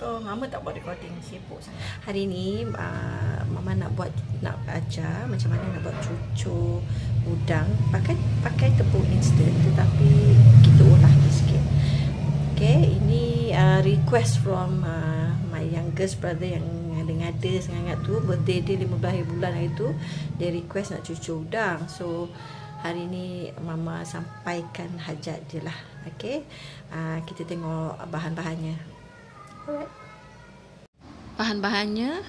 Assalamualaikum. Mama tak buat recording, sibuk sangat. Hari ni uh, Mama nak buat nak ajar macam mana nak buat cucur udang pakai pakai tepung instant tetapi kita olah dia sikit. Okay, ini uh, request from uh, my youngest brother yang ngada-ngada sangat tu birthday dia 15 hari bulan hari tu dia request nak cucur udang. So hari ni mama sampaikan hajat dia lah. Okay, uh, kita tengok bahan-bahannya. Bahan-bahannya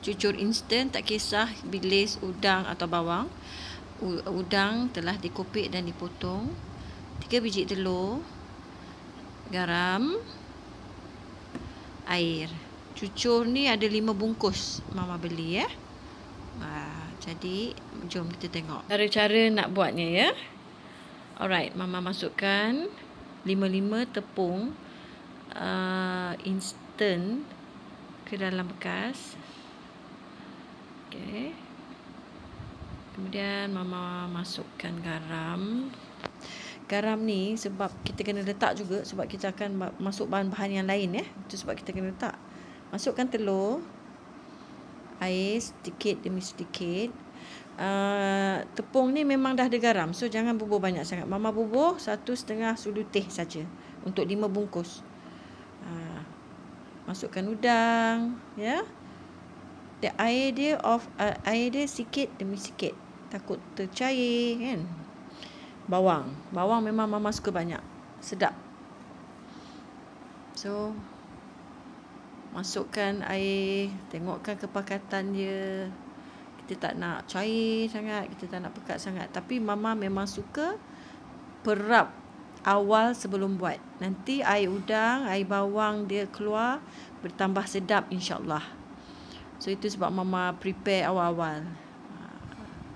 cucur instan tak kisah bilis udang atau bawang. Udang telah dikopik dan dipotong. 3 biji telur. Garam. Air. Cucur ni ada 5 bungkus mama beli ya. Ha, jadi jom kita tengok cara-cara nak buatnya ya. Alright, mama masukkan 5-5 tepung uh, instant ke dalam bekas. Okey. Kemudian mama masukkan garam. Garam ni sebab kita kena letak juga sebab kita akan masuk bahan-bahan yang lain ya. Itu sebab kita kena letak. Masukkan telur. Air sedikit demi sedikit. Uh, tepung ni memang dah ada garam so jangan bubur banyak sangat mama bubur satu setengah sudu teh saja untuk lima bungkus Ha. Masukkan udang, ya. Air dia off uh, air dia sikit demi sikit. Takut tercair kan. Bawang. Bawang memang mama suka banyak. Sedap. So masukkan air, tengokkan kepakatan dia. Kita tak nak cair sangat, kita tak nak pekat sangat. Tapi mama memang suka perap awal sebelum buat. Nanti air udang, air bawang dia keluar bertambah sedap insya-Allah. So itu sebab mama prepare awal-awal. Ha,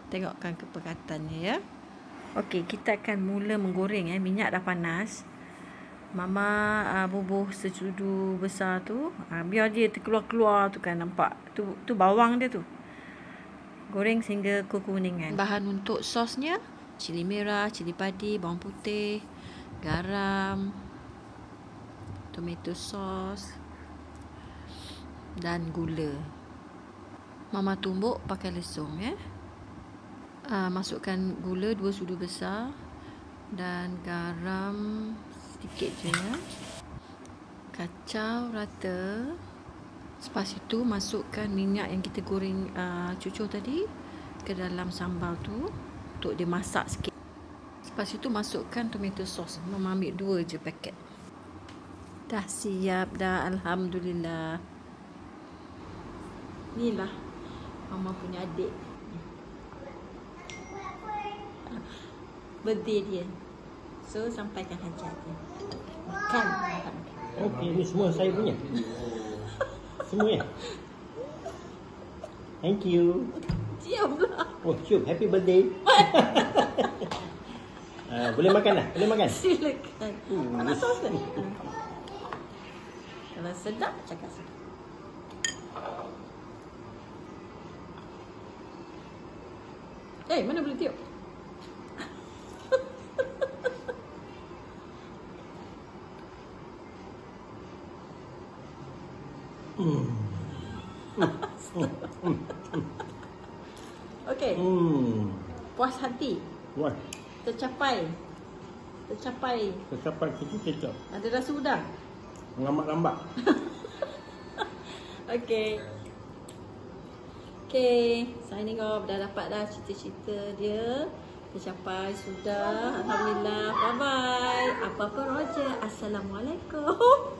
tengokkan kepekatannya ya. Okey, kita akan mula menggoreng eh. Minyak dah panas. Mama uh, bubuh secudu besar tu. Uh, biar dia terkeluar-keluar tu kan nampak. Tu tu bawang dia tu. Goreng sehingga kekuningan. Bahan untuk sosnya cili merah, cili padi, bawang putih, garam, tomato sauce dan gula. Mama tumbuk pakai lesung ya. Uh, masukkan gula dua sudu besar dan garam sedikit je ya. Kacau rata. Lepas itu masukkan minyak yang kita goreng uh, cucur tadi ke dalam sambal tu untuk dia masak sikit. Lepas itu masukkan tomato sauce. Mama ambil dua je paket. Dah siap dah. Alhamdulillah. Inilah Mama punya adik. Birthday dia. So, sampaikan hajat dia. Makan. Okey, ini semua saya punya. Semua ya? Thank you. Diamlah. Oh, cium. Happy birthday. Uh, boleh makan dah? Boleh makan? Silakan. Hmm, Mana sos ni? Kalau sedap, cakap sedap. Eh, hey, mana boleh tiup? Hmm. Okey. Hmm. Puas hati. Wah tercapai. Tercapai. Tercapai cita-cita. Ada rasa udang? Lambat-lambat. okay. Okay. Signing off. Dah dapat dah cita-cita dia. Tercapai sudah. Alhamdulillah. Bye-bye. Apa-apa Roger. Assalamualaikum.